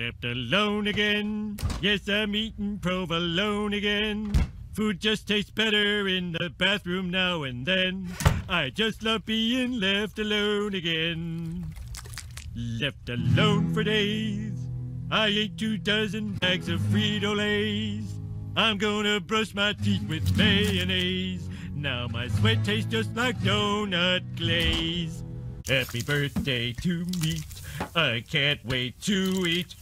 left alone again. Yes, I'm eating provolone again. Food just tastes better in the bathroom now and then. I just love being left alone again. Left alone for days. I ate two dozen bags of Frito-Lays. I'm gonna brush my teeth with mayonnaise. Now my sweat tastes just like donut glaze. Happy birthday to me. I can't wait to eat